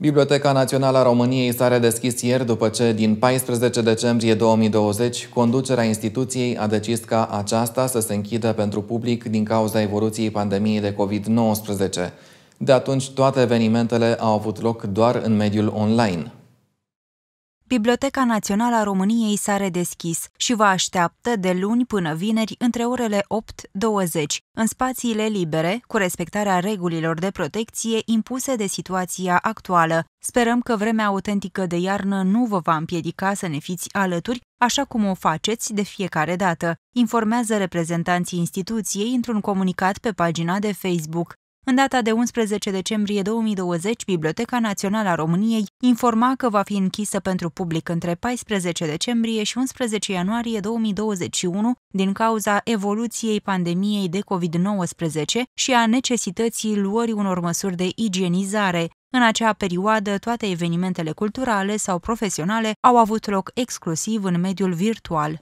Biblioteca Națională a României s-a redeschis ieri după ce, din 14 decembrie 2020, conducerea instituției a decis ca aceasta să se închidă pentru public din cauza evoluției pandemiei de COVID-19. De atunci, toate evenimentele au avut loc doar în mediul online. Biblioteca Națională a României s-a redeschis și vă așteaptă de luni până vineri între orele 8-20 în spațiile libere, cu respectarea regulilor de protecție impuse de situația actuală. Sperăm că vremea autentică de iarnă nu vă va împiedica să ne fiți alături, așa cum o faceți de fiecare dată, informează reprezentanții instituției într-un comunicat pe pagina de Facebook. În data de 11 decembrie 2020, Biblioteca Națională a României informa că va fi închisă pentru public între 14 decembrie și 11 ianuarie 2021 din cauza evoluției pandemiei de COVID-19 și a necesității luării unor măsuri de igienizare. În acea perioadă, toate evenimentele culturale sau profesionale au avut loc exclusiv în mediul virtual.